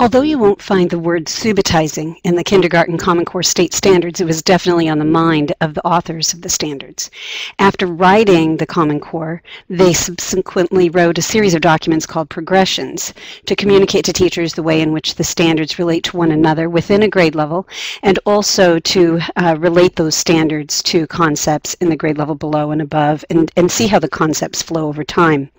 Although you won't find the word subitizing in the Kindergarten Common Core State Standards, it was definitely on the mind of the authors of the standards. After writing the Common Core, they subsequently wrote a series of documents called progressions to communicate to teachers the way in which the standards relate to one another within a grade level and also to uh, relate those standards to concepts in the grade level below and above and, and see how the concepts flow over time.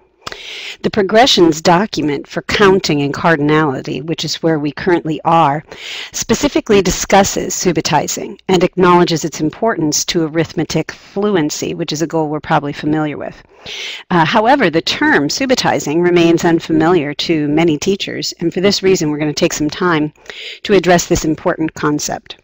The progressions document for counting and cardinality, which is where we currently are, specifically discusses subitizing and acknowledges its importance to arithmetic fluency, which is a goal we're probably familiar with. Uh, however, the term subitizing remains unfamiliar to many teachers, and for this reason, we're going to take some time to address this important concept.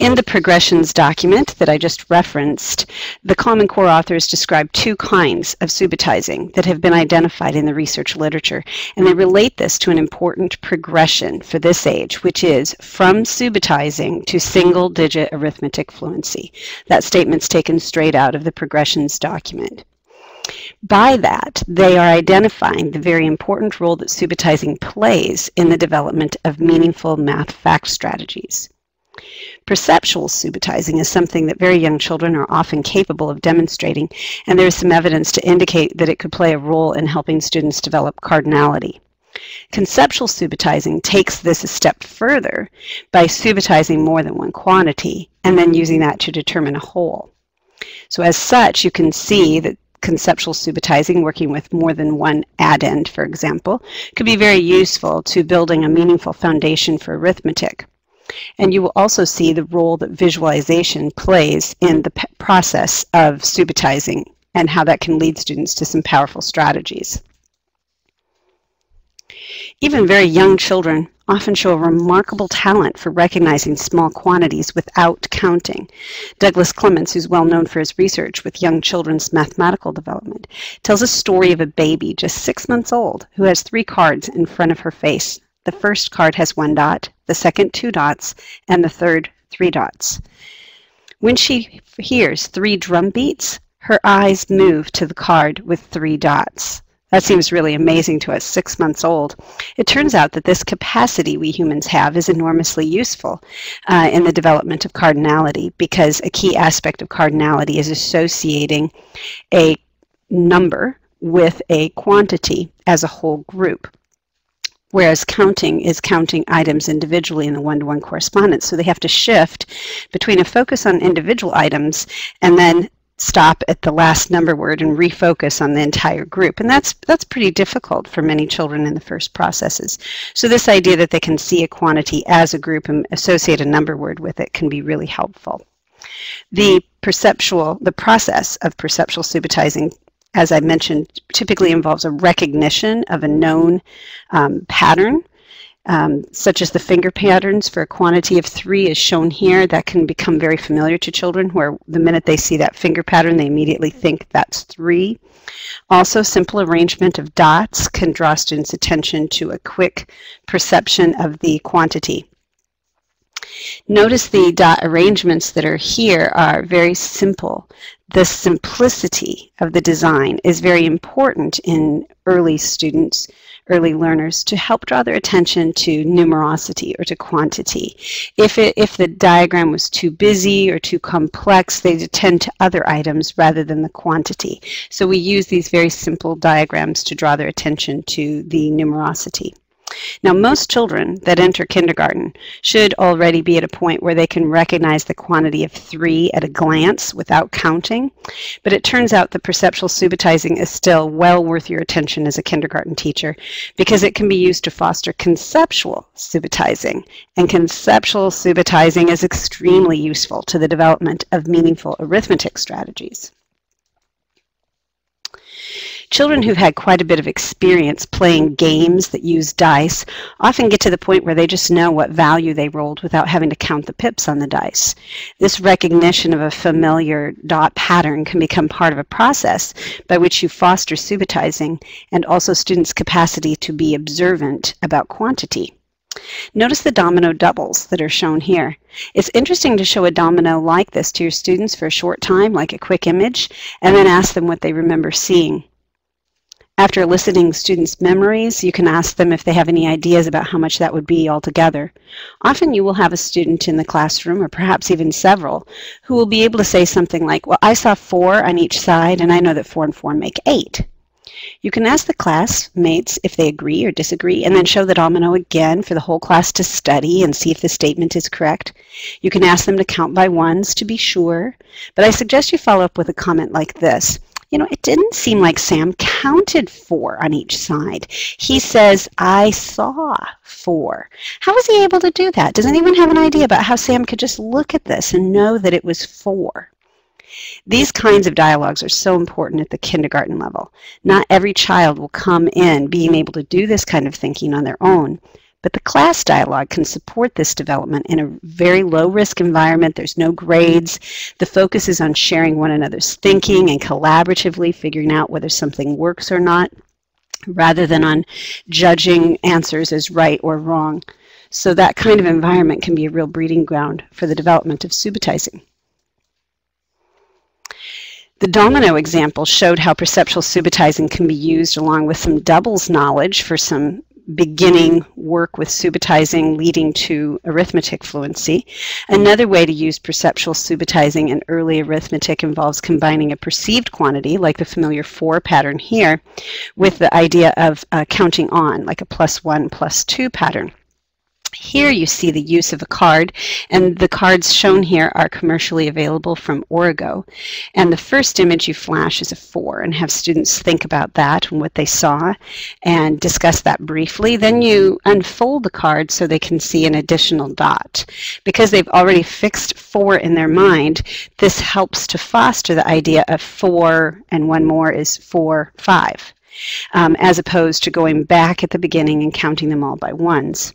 In the progressions document that I just referenced, the Common Core authors describe two kinds of subitizing that have been identified in the research literature, and they relate this to an important progression for this age, which is from subitizing to single-digit arithmetic fluency. That statement's taken straight out of the progressions document. By that, they are identifying the very important role that subitizing plays in the development of meaningful math fact strategies. Perceptual subitizing is something that very young children are often capable of demonstrating, and there is some evidence to indicate that it could play a role in helping students develop cardinality. Conceptual subitizing takes this a step further by subitizing more than one quantity and then using that to determine a whole. So as such, you can see that conceptual subitizing, working with more than one addend, for example, could be very useful to building a meaningful foundation for arithmetic. And you will also see the role that visualization plays in the process of subitizing and how that can lead students to some powerful strategies. Even very young children often show a remarkable talent for recognizing small quantities without counting. Douglas Clements, who's well known for his research with young children's mathematical development, tells a story of a baby just six months old who has three cards in front of her face the first card has one dot, the second two dots, and the third three dots. When she hears three drum beats, her eyes move to the card with three dots. That seems really amazing to us, six months old. It turns out that this capacity we humans have is enormously useful uh, in the development of cardinality because a key aspect of cardinality is associating a number with a quantity as a whole group whereas counting is counting items individually in the one-to-one correspondence. So they have to shift between a focus on individual items and then stop at the last number word and refocus on the entire group. And that's that's pretty difficult for many children in the first processes. So this idea that they can see a quantity as a group and associate a number word with it can be really helpful. The perceptual, the process of perceptual subitizing as I mentioned, typically involves a recognition of a known um, pattern, um, such as the finger patterns for a quantity of three is shown here. That can become very familiar to children where the minute they see that finger pattern, they immediately think that's three. Also, simple arrangement of dots can draw students' attention to a quick perception of the quantity. Notice the dot arrangements that are here are very simple the simplicity of the design is very important in early students, early learners, to help draw their attention to numerosity or to quantity. If, it, if the diagram was too busy or too complex, they'd attend to other items rather than the quantity. So we use these very simple diagrams to draw their attention to the numerosity. Now, most children that enter kindergarten should already be at a point where they can recognize the quantity of three at a glance without counting, but it turns out the perceptual subitizing is still well worth your attention as a kindergarten teacher because it can be used to foster conceptual subitizing, and conceptual subitizing is extremely useful to the development of meaningful arithmetic strategies. Children who've had quite a bit of experience playing games that use dice often get to the point where they just know what value they rolled without having to count the pips on the dice. This recognition of a familiar dot pattern can become part of a process by which you foster subitizing and also students' capacity to be observant about quantity. Notice the domino doubles that are shown here. It's interesting to show a domino like this to your students for a short time, like a quick image, and then ask them what they remember seeing. After eliciting students' memories, you can ask them if they have any ideas about how much that would be altogether. Often you will have a student in the classroom, or perhaps even several, who will be able to say something like, well, I saw four on each side, and I know that four and four make eight. You can ask the classmates if they agree or disagree, and then show the domino again for the whole class to study and see if the statement is correct. You can ask them to count by ones to be sure, but I suggest you follow up with a comment like this you know, it didn't seem like Sam counted four on each side. He says, I saw four. How was he able to do that? Does anyone have an idea about how Sam could just look at this and know that it was four? These kinds of dialogues are so important at the kindergarten level. Not every child will come in being able to do this kind of thinking on their own, but the class dialogue can support this development in a very low risk environment. There's no grades. The focus is on sharing one another's thinking and collaboratively figuring out whether something works or not, rather than on judging answers as right or wrong. So that kind of environment can be a real breeding ground for the development of subitizing. The domino example showed how perceptual subitizing can be used along with some doubles knowledge for some beginning work with subitizing leading to arithmetic fluency. Another way to use perceptual subitizing in early arithmetic involves combining a perceived quantity, like the familiar four pattern here, with the idea of uh, counting on, like a plus one, plus two pattern. Here you see the use of a card, and the cards shown here are commercially available from Origo. And the first image you flash is a 4 and have students think about that and what they saw and discuss that briefly. Then you unfold the card so they can see an additional dot. Because they've already fixed 4 in their mind, this helps to foster the idea of 4 and one more is 4, 5. Um, as opposed to going back at the beginning and counting them all by ones.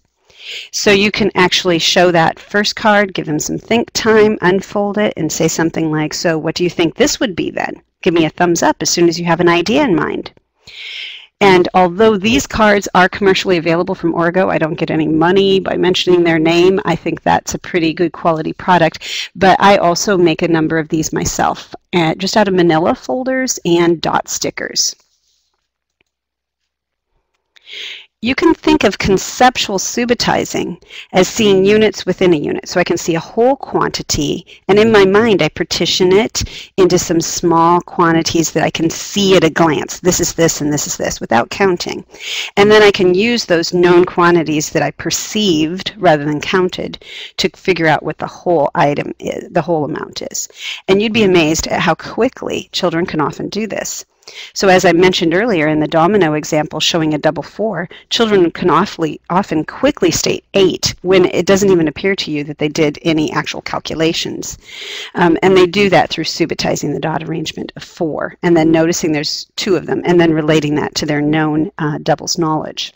So you can actually show that first card, give them some think time, unfold it, and say something like, so what do you think this would be then? Give me a thumbs up as soon as you have an idea in mind. And although these cards are commercially available from Origo, I don't get any money by mentioning their name. I think that's a pretty good quality product. But I also make a number of these myself, uh, just out of manila folders and dot stickers. You can think of conceptual subitizing as seeing hmm. units within a unit. So I can see a whole quantity, and in my mind I partition it into some small quantities that I can see at a glance. This is this and this is this without counting. And then I can use those known quantities that I perceived rather than counted to figure out what the whole item is, the whole amount is. And you'd be hmm. amazed at how quickly children can often do this. So as I mentioned earlier in the domino example showing a double four, children can awfully, often quickly state eight when it doesn't even appear to you that they did any actual calculations. Um, and they do that through subitizing the dot arrangement of four and then noticing there's two of them and then relating that to their known uh, doubles knowledge.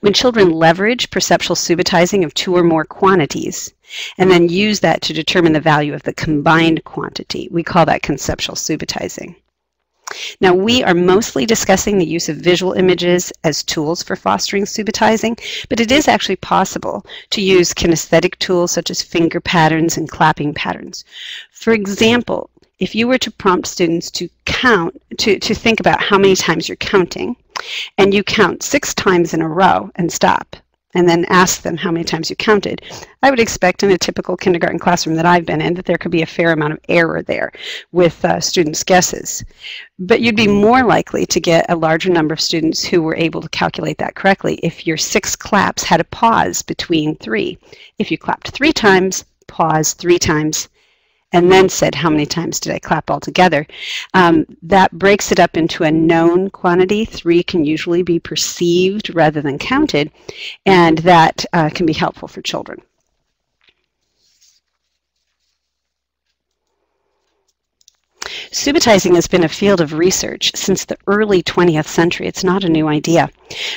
When children leverage perceptual subitizing of two or more quantities and then use that to determine the value of the combined quantity, we call that conceptual subitizing. Now, we are mostly discussing the use of visual images as tools for fostering subitizing, but it is actually possible to use kinesthetic tools such as finger patterns and clapping patterns. For example, if you were to prompt students to count, to, to think about how many times you're counting, and you count six times in a row and stop, and then ask them how many times you counted, I would expect in a typical kindergarten classroom that I've been in that there could be a fair amount of error there with uh, students' guesses. But you'd be more likely to get a larger number of students who were able to calculate that correctly if your six claps had a pause between three. If you clapped three times, pause three times, and then said how many times did I clap altogether. Um, that breaks it up into a known quantity. Three can usually be perceived rather than counted, and that uh, can be helpful for children. Subitizing has been a field of research since the early 20th century. It's not a new idea.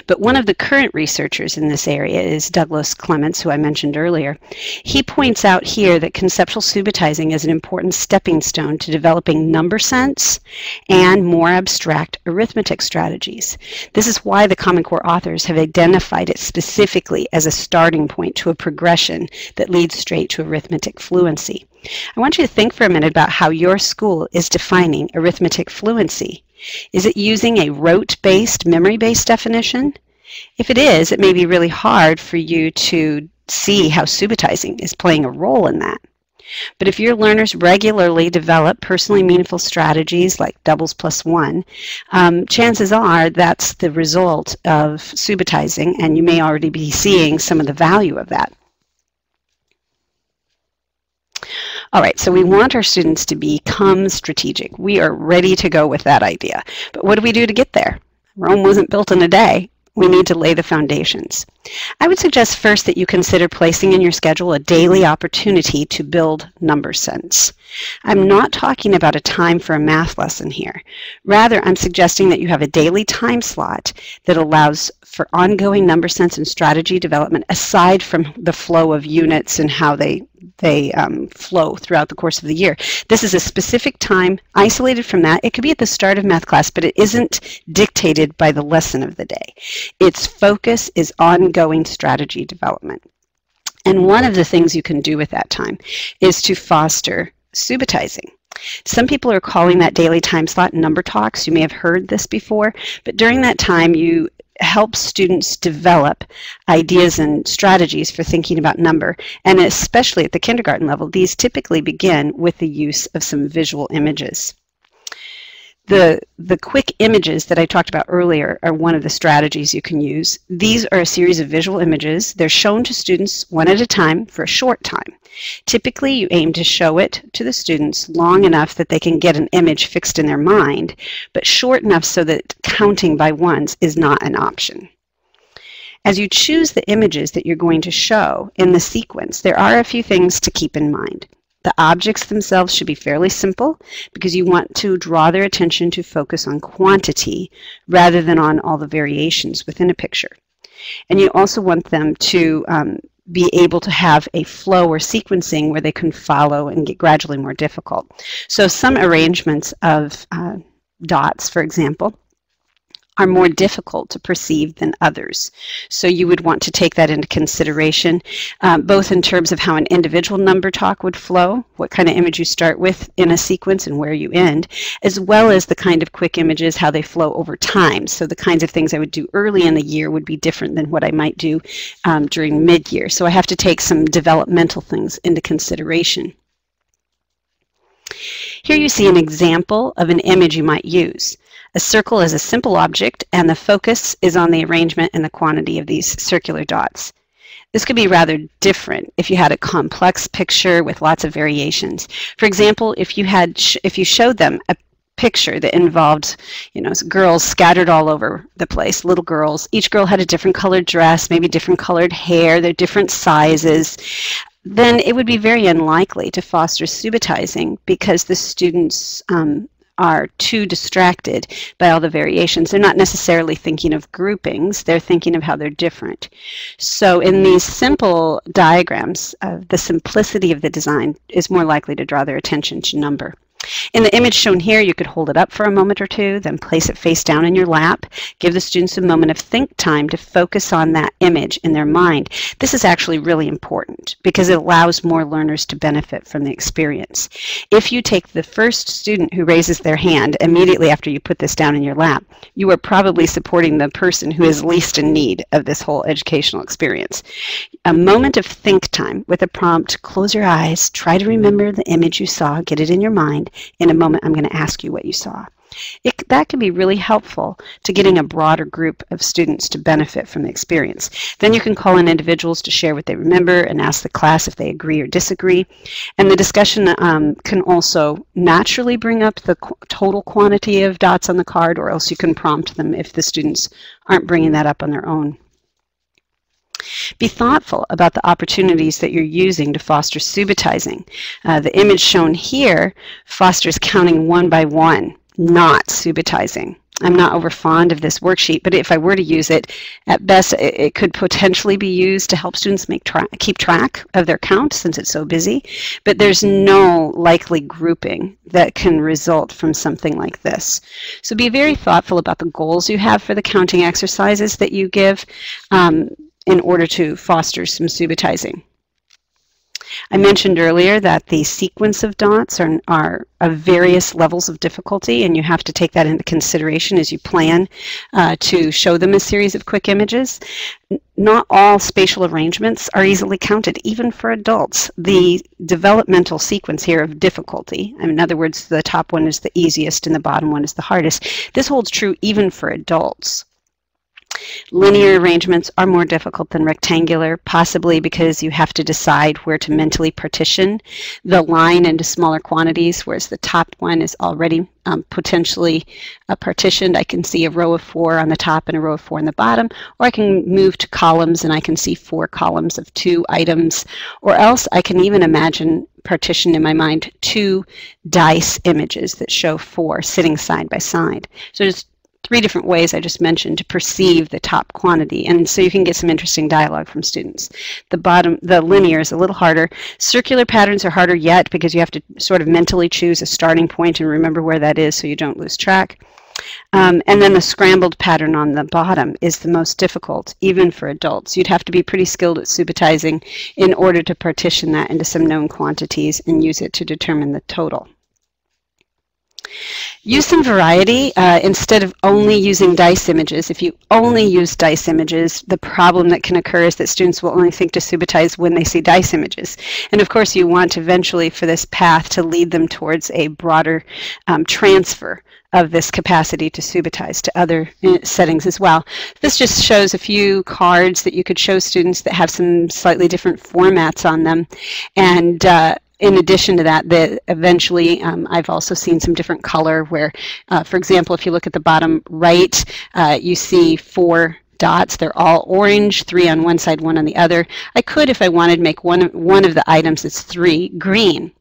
But one of the current researchers in this area is Douglas Clements, who I mentioned earlier. He points out here that conceptual subitizing is an important stepping stone to developing number sense and more abstract arithmetic strategies. This is why the Common Core authors have identified it specifically as a starting point to a progression that leads straight to arithmetic fluency. I want you to think for a minute about how your school is defining arithmetic fluency. Is it using a rote-based, memory-based definition? If it is, it may be really hard for you to see how subitizing is playing a role in that. But if your learners regularly develop personally meaningful strategies like doubles plus one, um, chances are that's the result of subitizing, and you may already be seeing some of the value of that. All right, so we want our students to become strategic. We are ready to go with that idea. But what do we do to get there? Rome wasn't built in a day we need to lay the foundations. I would suggest first that you consider placing in your schedule a daily opportunity to build number sense. I'm not talking about a time for a math lesson here. Rather, I'm suggesting that you have a daily time slot that allows for ongoing number sense and strategy development aside from the flow of units and how they they um, flow throughout the course of the year. This is a specific time isolated from that. It could be at the start of math class, but it isn't dictated by the lesson of the day. Its focus is ongoing strategy development. And one of the things you can do with that time is to foster subitizing. Some people are calling that daily time slot number talks. You may have heard this before, but during that time you helps students develop ideas and strategies for thinking about number. And especially at the kindergarten level, these typically begin with the use of some visual images. The, the quick images that I talked about earlier are one of the strategies you can use. These are a series of visual images. They're shown to students one at a time for a short time. Typically, you aim to show it to the students long enough that they can get an image fixed in their mind, but short enough so that counting by ones is not an option. As you choose the images that you're going to show in the sequence, there are a few things to keep in mind. The objects themselves should be fairly simple because you want to draw their attention to focus on quantity rather than on all the variations within a picture. And you also want them to um, be able to have a flow or sequencing where they can follow and get gradually more difficult. So some arrangements of uh, dots, for example, are more difficult to perceive than others. So you would want to take that into consideration, um, both in terms of how an individual number talk would flow, what kind of image you start with in a sequence and where you end, as well as the kind of quick images, how they flow over time. So the kinds of things I would do early in the year would be different than what I might do um, during mid-year. So I have to take some developmental things into consideration. Here you see an example of an image you might use. A circle is a simple object, and the focus is on the arrangement and the quantity of these circular dots. This could be rather different if you had a complex picture with lots of variations. For example, if you had if you showed them a picture that involved, you know, girls scattered all over the place, little girls. Each girl had a different colored dress, maybe different colored hair, they're different sizes. Then it would be very unlikely to foster subitizing because the students um, are too distracted by all the variations. They're not necessarily thinking of groupings, they're thinking of how they're different. So in these simple diagrams, uh, the simplicity of the design is more likely to draw their attention to number. In the image shown here, you could hold it up for a moment or two, then place it face down in your lap. Give the students a moment of think time to focus on that image in their mind. This is actually really important because it allows more learners to benefit from the experience. If you take the first student who raises their hand immediately after you put this down in your lap, you are probably supporting the person who is least in need of this whole educational experience. A moment of think time with a prompt, close your eyes, try to remember the image you saw, get it in your mind, in a moment, I'm going to ask you what you saw. It, that can be really helpful to getting a broader group of students to benefit from the experience. Then you can call in individuals to share what they remember and ask the class if they agree or disagree. And the discussion um, can also naturally bring up the qu total quantity of dots on the card, or else you can prompt them if the students aren't bringing that up on their own. Be thoughtful about the opportunities that you're using to foster subitizing. Uh, the image shown here fosters counting one by one, not subitizing. I'm not over fond of this worksheet, but if I were to use it, at best it, it could potentially be used to help students make tra keep track of their count since it's so busy, but there's no likely grouping that can result from something like this. So be very thoughtful about the goals you have for the counting exercises that you give. Um, in order to foster some subitizing. I mentioned earlier that the sequence of dots are, are of various levels of difficulty, and you have to take that into consideration as you plan uh, to show them a series of quick images. Not all spatial arrangements are easily counted, even for adults. The developmental sequence here of difficulty, in other words, the top one is the easiest and the bottom one is the hardest, this holds true even for adults. Linear arrangements are more difficult than rectangular, possibly because you have to decide where to mentally partition the line into smaller quantities, whereas the top one is already um, potentially uh, partitioned. I can see a row of four on the top and a row of four on the bottom, or I can move to columns and I can see four columns of two items, or else I can even imagine partition in my mind two dice images that show four sitting side by side. So just three different ways I just mentioned to perceive the top quantity. And so you can get some interesting dialogue from students. The bottom, the linear is a little harder. Circular patterns are harder yet because you have to sort of mentally choose a starting point and remember where that is so you don't lose track. Um, and then the scrambled pattern on the bottom is the most difficult, even for adults. You'd have to be pretty skilled at subitizing in order to partition that into some known quantities and use it to determine the total. Use some variety uh, instead of only using dice images. If you only use dice images, the problem that can occur is that students will only think to subitize when they see dice images. And of course, you want eventually for this path to lead them towards a broader um, transfer of this capacity to subitize to other uh, settings as well. This just shows a few cards that you could show students that have some slightly different formats on them. And uh, in addition to that, the, eventually um, I've also seen some different color where, uh, for example, if you look at the bottom right, uh, you see four dots. They're all orange, three on one side, one on the other. I could, if I wanted, make one, one of the items that's three green.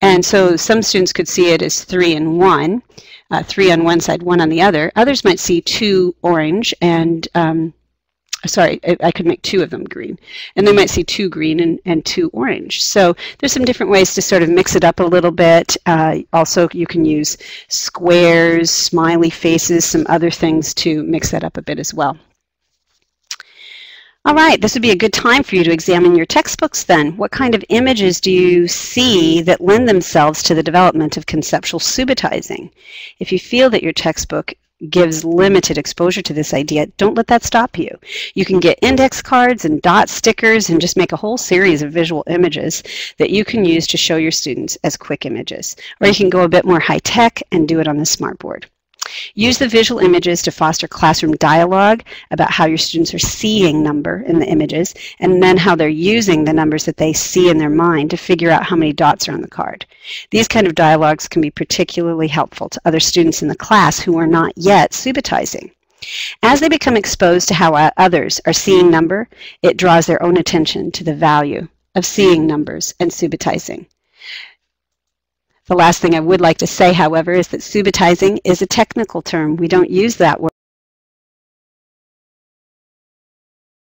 And so some students could see it as three and one, uh, three on one side, one on the other. Others might see two orange and um, sorry, I, I, could make two of them green. And they might see two green and, and two orange. So there's some different ways to sort of mix it up a little bit. Uh, also, you can use squares, smiley faces, some other things to mix that up a bit as well. All right, this would be a good time for you to examine your textbooks then. What kind of images do you see that lend themselves to the development of conceptual subitizing? If you feel that your textbook gives limited exposure to this idea, don't let that stop you. You can get index cards and dot stickers and just make a whole series of visual images that you can use to show your students as quick images. Or you can go a bit more high tech and do it on the smartboard. Use the visual images to foster classroom dialogue about how your students are seeing number in the images and then how they're using the numbers that they see in their mind to figure out how many dots are on the card. These kind of dialogues can be particularly helpful to other students in the class who are not yet subitizing. As they become exposed to how others are seeing number, it draws their own attention to the value of seeing numbers and subitizing. The last thing I would like to say, however, is that subitizing is a technical term. We don't use that word